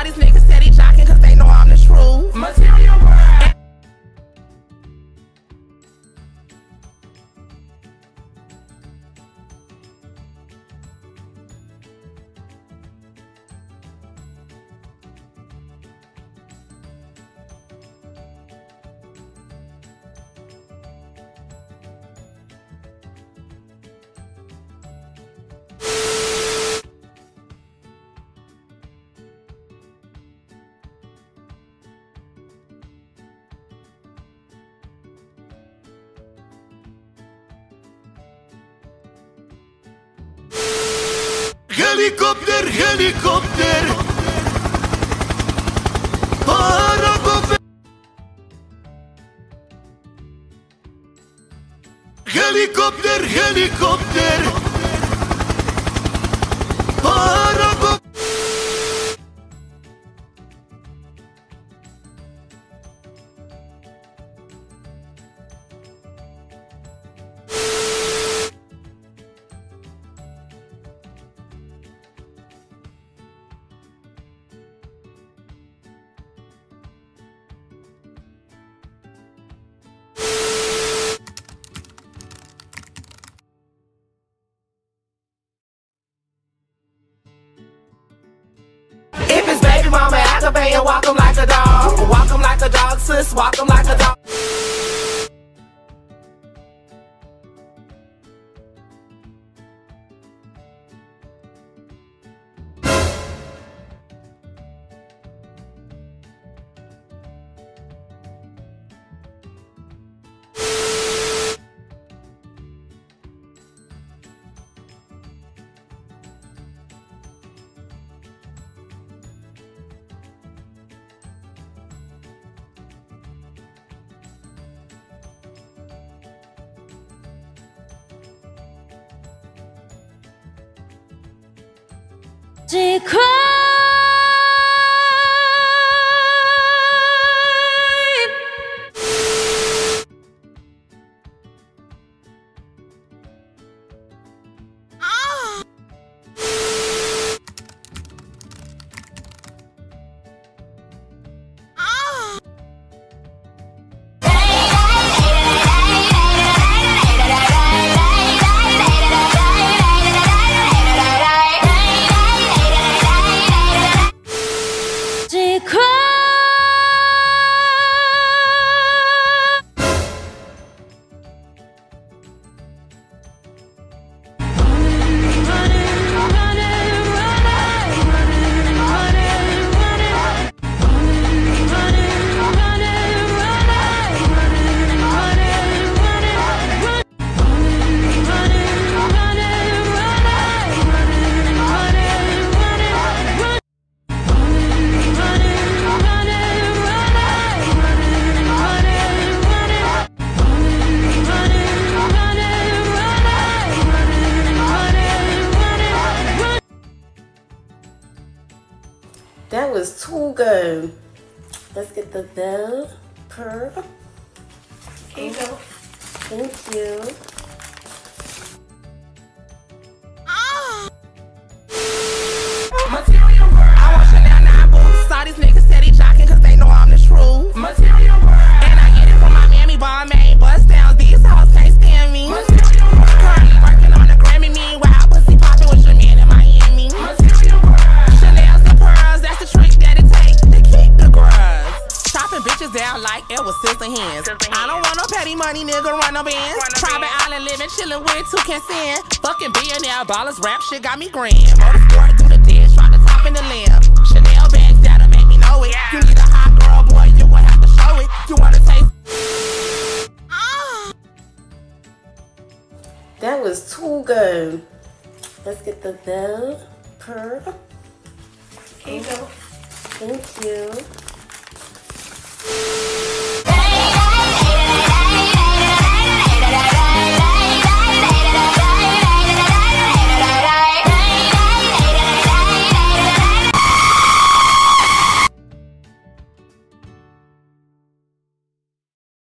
All these niggas steady jocking cause they know I'm the truth. Material Helikopter, helikopter. Helikopter, helikopter mama activating, walk 'em like a dog. Walk 'em like a dog, sis, walk 'em like a dog. 几块。Too good. Let's get the bell per. Here you go. Thank you. Bitches down like it was sister hands. I don't want no petty money, nigga, run no bands. Private island living, chillin' with two can stand. Fucking billionaire ballers, rap shit got me grand. Motorsport through the dash, try to top in the lamb. Chanel bags that'll make me know it. You need a hot girl, boy, you will have to show it. You wanna taste. That was too good. Let's get the bell per. Here you go. Thank you.